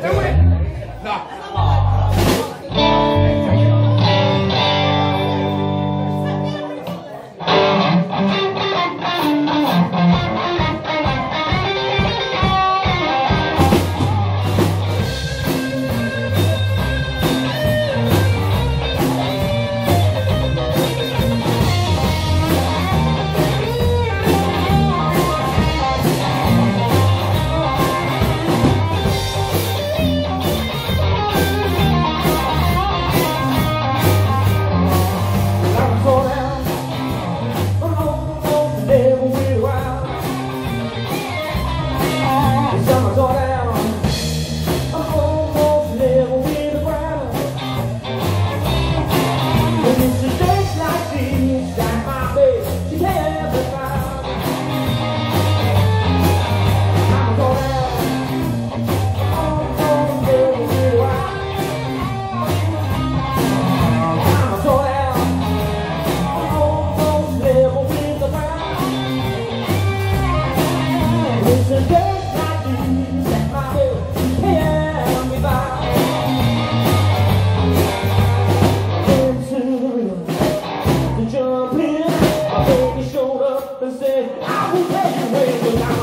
再过来 jump in. My baby showed up and said, I will pay you when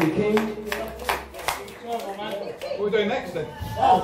King. What are we doing next then? Oh,